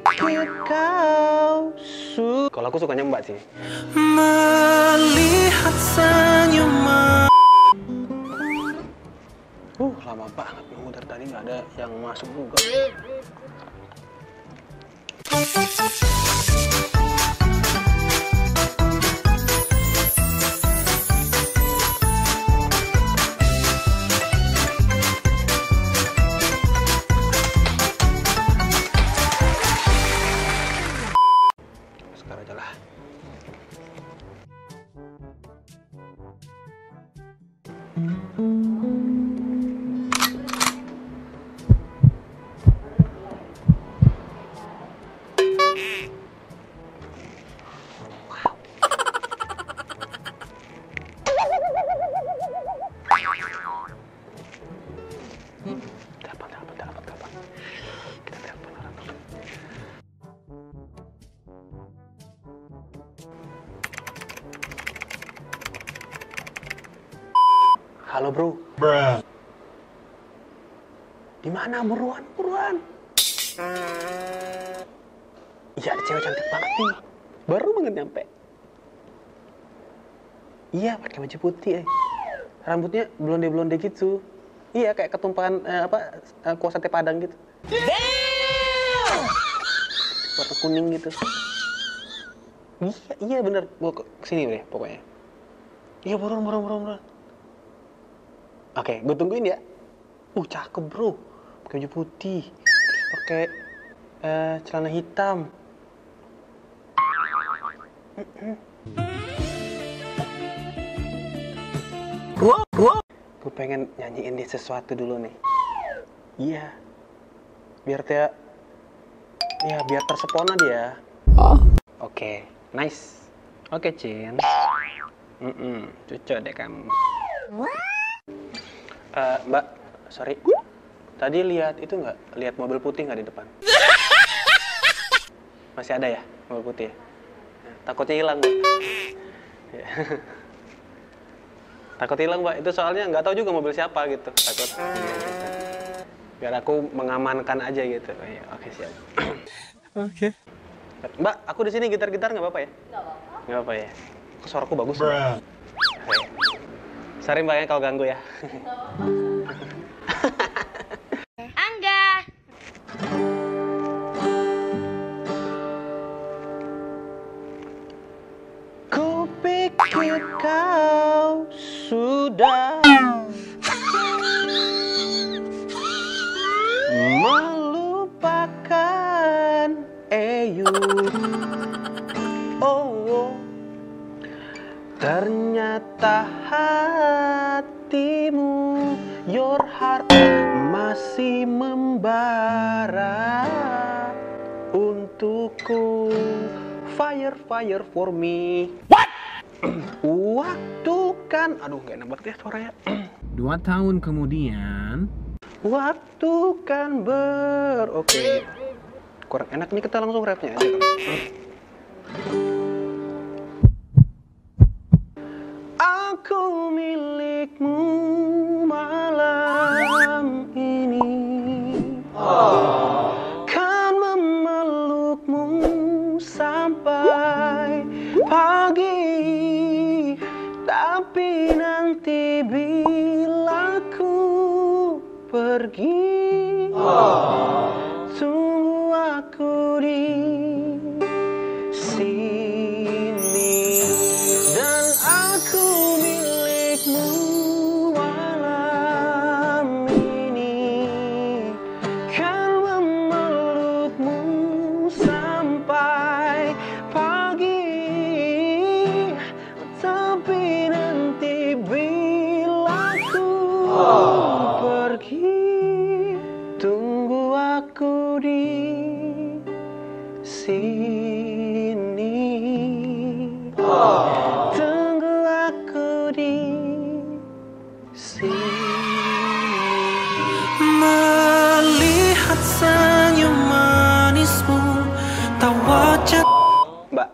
pikir kau su Kalau aku sukanya mbak sih. Melihat senyuman. Uh, lama banget nunggu dari tadi nggak ada yang masuk juga. Halo bro. Di mana buruan, buruan? Iya, ada cewek cantik banget nih. Baru banget nyampe. Iya, pakai baju putih. Eh. Rambutnya blonde-blonde gitu. Iya, kayak ketumpahan eh, apa eh, kuah sate padang gitu. Warna kuning gitu. Iya, iya bener. Gua ke sini deh pokoknya. Iya, buruan, buruan, buruan, buruan. Oke, gue tungguin ya. Uh, cakep bro. Pakai baju putih. Terus pakai eh, celana hitam. Gue pengen nyanyiin dia sesuatu dulu nih. Iya. Biar dia... Ya, biar tersepona dia. Oke, nice. Oke, Cin. Mm-mm, cocok deh kamu. Eh, mbak, sorry. Tadi lihat itu nggak? Lihat mobil putih nggak di depan? Masih ada ya mobil putih? ya? Takutnya hilang, mbak. Ya. Takut hilang, mbak. Itu soalnya nggak tahu juga mobil siapa gitu. Takut. Biar aku mengamankan aja gitu. Oh, iya, Oke siap. Oke Mbak, aku di sini gitar-gitar nggak apa-apa ya? Nggak apa-apa. Nggak apa ya? Kok Suaraku bagus. Mbak? Sorry mbak ya kalau ganggu ya. Angga. Ku pikir kau sudah melupakan Eyu. Oh, oh. ternyata your heart masih membara untukku. Fire, fire for me. What? Waktu kan, aduh gak enak banget ya suaranya. Dua tahun kemudian, Waktu kan ber... Oke. Kurang enak nih kita langsung rapnya aja. Aku milikmu di sini Tunggu aku di sini Melihat senyum manismu Tawa Mbak,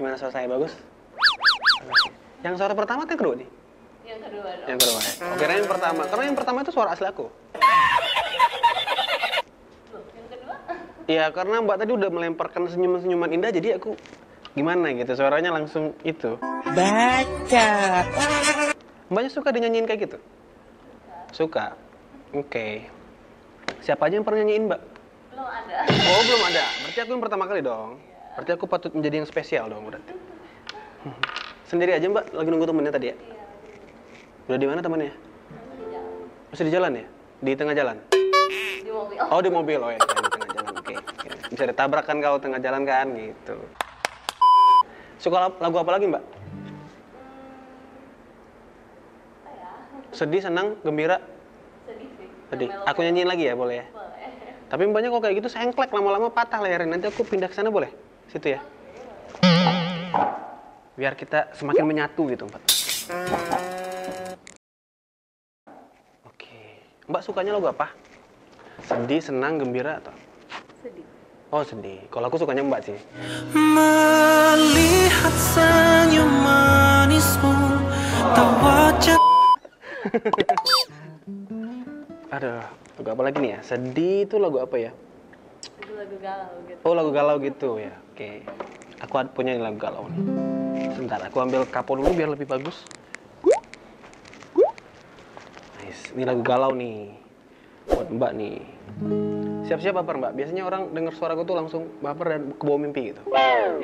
gimana suara saya bagus? Yang suara pertama atau yang kedua nih? Yang kedua dong. Yang kedua ya? Oke, yang pertama. Karena yang pertama itu suara asli aku. Loh, yang kedua? Ya karena Mbak tadi udah melemparkan senyuman-senyuman indah jadi aku gimana gitu suaranya langsung itu. Baca. Mbaknya suka dinyanyiin kayak gitu? Suka. Oke. Siapa aja yang pernah nyanyiin Mbak? Belum ada. Oh belum ada. Berarti aku yang pertama kali dong. Berarti aku patut menjadi yang spesial dong berarti. Sendiri aja Mbak lagi nunggu temennya tadi ya? Udah di mana temannya? Masih di jalan ya? Di tengah jalan? Di mobil. Oh di mobil, oh ya di tengah jalan. Oke. oke. Bisa ditabrak kan kau tengah jalan kan gitu. Suka lag- lagu apa lagi Mbak? Sedih, senang, gembira, Sedih sih. sedih. Melo- Aku nyanyiin lagi ya boleh ya? Boleh. Tapi mbaknya kok kayak gitu sengklek lama-lama patah lehernya. Nanti aku pindah ke sana boleh? Situ ya. Biar kita semakin menyatu gitu, Mbak. Oke. Mbak sukanya lagu apa? Sedih, senang, gembira atau? Sedih. Oh, sedih. Kalau aku sukanya Mbak sih. Melihat senyum manismu Tawa Aduh, lagu apa lagi nih ya? Sedih itu lagu apa ya? Itu lagu galau gitu. Oh, lagu galau gitu ya. Oke. Aku ad- punya lagu galau nih. Sebentar, aku ambil kapo dulu biar lebih bagus. Nice. Ini lagu galau nih. Buat Mbak nih. Siap-siap baper Mbak. Biasanya orang dengar suaraku tuh langsung baper dan ke bawah mimpi gitu.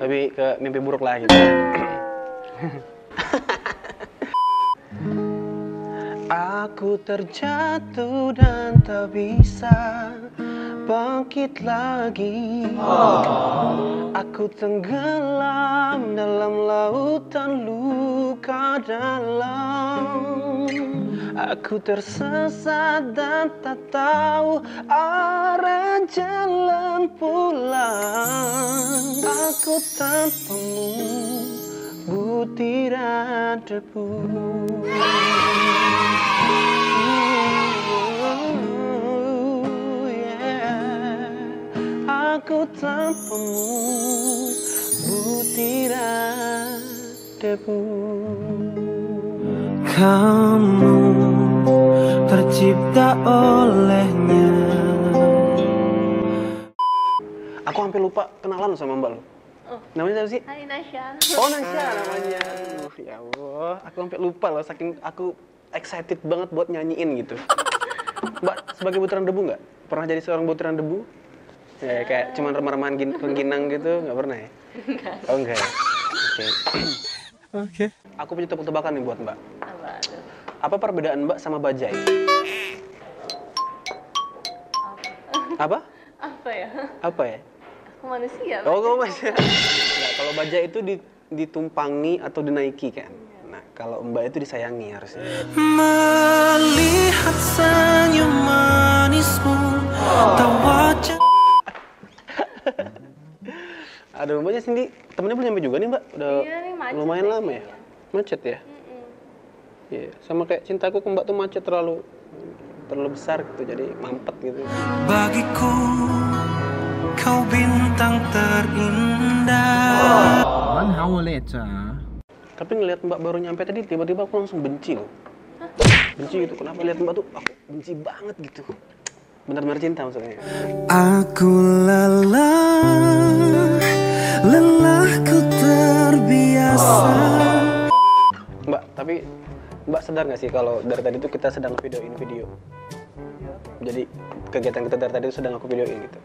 Tapi ke mimpi buruk lah gitu. Aku terjatuh dan tak bisa bangkit lagi. Aku tenggelam dalam lautan luka dalam. Aku tersesat dan tak tahu arah jalan pulang. Aku tanpamu butiran debu. Tanpamu butiran debu. Kamu tercipta olehnya Aku hampir lupa kenalan sama mbak lo. Oh. Namanya siapa sih? Hai Nasya. Oh Nasya namanya. Aduh, ya Allah, aku sampai lupa loh saking aku excited banget buat nyanyiin gitu. Mbak sebagai butiran debu nggak? Pernah jadi seorang butiran debu? Ya kayak cuman remah-remahan gin- rengginang gitu nggak pernah ya? Oh enggak ya? Oke. Oke Aku punya tebak-tebakan nih buat Mbak. Apa tuh? Apa perbedaan Mbak sama bajai? Apa? Apa ya? Apa ya? Aku manusia. Oh, kamu masih. Nggak, kalau bajai itu di- ditumpangi atau dinaiki kan. Nah, kalau Mbak itu disayangi harusnya. Melihat senyum manismu Tawa Aduh, Mbaknya Cindy, temennya belum nyampe juga nih, Mbak. Udah Iya nih, macet lumayan lama ya. Macet ya? Iya, sama kayak cintaku ke Mbak tuh macet terlalu terlalu besar gitu, jadi mampet gitu. Bagiku Kau bintang terindah One hour later. Tapi ngelihat Mbak baru nyampe tadi, tiba-tiba aku langsung benci loh. Benci gitu, kenapa lihat Mbak tuh aku benci banget gitu. Benar-benar cinta maksudnya. Aku lelah tapi Mbak sadar nggak sih kalau dari tadi tuh kita sedang videoin video? Jadi kegiatan kita dari tadi tuh sedang aku videoin gitu.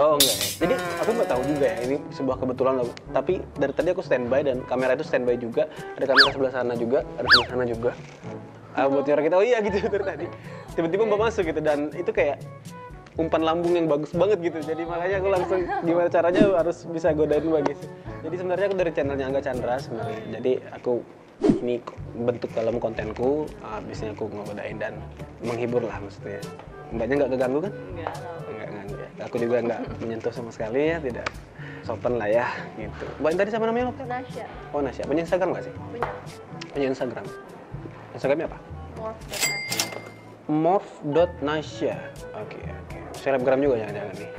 Oh enggak ya. Jadi aku nggak tahu juga ya ini sebuah kebetulan loh. Tapi dari tadi aku standby dan kamera itu standby juga. Ada kamera sebelah sana juga, ada sebelah sana juga. Ah, buat nyuara kita, oh iya gitu dari tadi. Tiba-tiba mbak masuk gitu dan itu kayak umpan lambung yang bagus banget gitu. Jadi makanya aku langsung gimana caranya harus bisa godain mbak gitu. Jadi sebenarnya aku dari channelnya Angga Chandra sebenarnya. Jadi aku ini bentuk dalam kontenku, habisnya aku ngegodain dan menghibur lah maksudnya. Mbaknya nggak keganggu kan? Nganggu ya. Aku juga nggak menyentuh sama sekali ya, tidak sopan lah ya gitu. Mbak yang tadi sama namanya apa? Nasya Oh Nasya, punya Instagram nggak sih? punya Punya Instagram. Instagramnya apa? morph dan Nasya. morph.nasya. Oke, oke. Selebgram juga jangan-jangan nih.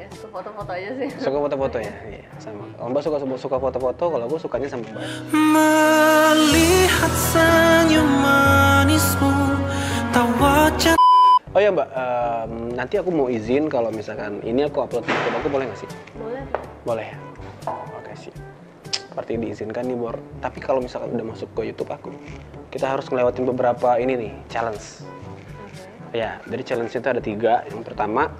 Ya, suka foto-foto aja sih. Suka foto-foto ya? Iya, sama. Kalau Mbak suka suka foto-foto, kalau aku sukanya sama Mbak. Melihat senyum manismu Tawa cat Oh ya mbak, em, nanti aku mau izin kalau misalkan ini aku upload di YouTube aku boleh nggak sih? Boleh. Boleh ya? Oke sih. Seperti diizinkan nih Bor. Tapi kalau misalkan udah masuk ke YouTube aku, kita harus ngelewatin beberapa ini nih, challenge. Ya, dari challenge itu ada tiga. Yang pertama,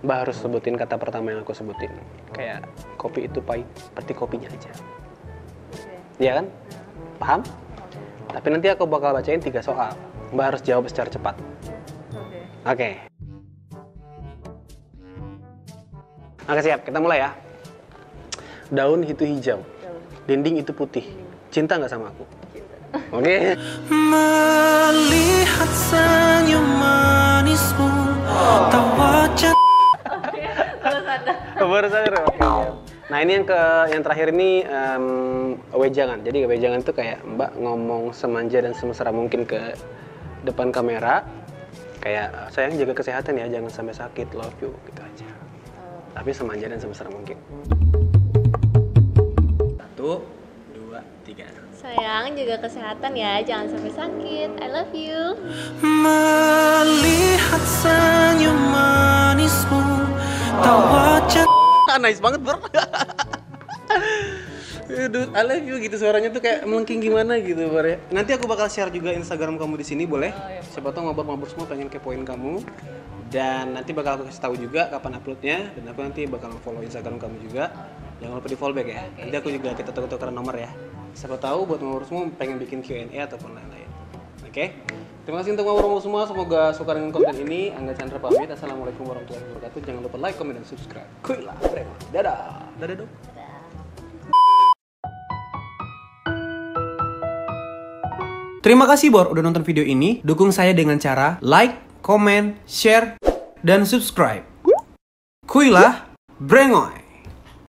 Mbak harus sebutin kata pertama yang aku sebutin. Kayak kopi itu pahit, seperti kopinya aja. Iya kan? Paham? Tapi nanti aku bakal bacain tiga soal. Mbak harus jawab secara cepat. Oke. Oke. Oke siap, kita mulai ya. Daun itu hijau, dinding itu putih. Cinta nggak sama aku? Oke. Melihat senyum manismu Tawa Oke. Baru sadar. Oke. siap. Nah ini yang ke yang terakhir ini em, wejangan. Jadi wejangan itu kayak Mbak ngomong semanja dan semesra mungkin ke depan kamera. Kayak sayang jaga kesehatan ya, jangan sampai sakit, love you gitu aja. Oh, Tapi semanja dan semesra mungkin. Satu. Sayang, jaga kesehatan ya, jangan sampai sakit. I love you. Melihat senyum manismu Tawa cat Ah, nice banget bro. Dude, I love you gitu suaranya tuh kayak melengking gimana gitu bro ya. Nanti aku bakal share juga Instagram kamu di sini boleh. Siapa tahu semua pengen kepoin kamu. Dan nanti bakal aku kasih tahu juga kapan uploadnya dan aku nanti bakal follow Instagram kamu juga. Jangan lupa di follow back ya. Nanti aku juga kita tukar-tukaran nomor ya. Siapa tahu buat semua pengen bikin Q&A ataupun lain-lain. Oke. Terima kasih untuk mabur semua. Semoga suka dengan konten ini. Angga Chandra pamit. Assalamualaikum warahmatullahi wabarakatuh. Jangan lupa like, comment, dan subscribe. Kuy lah, Brema. Dadah. Dadah dong. Terima kasih Bor udah nonton video ini. Dukung saya dengan cara like, comment, share, dan subscribe. Kuilah, brengoy!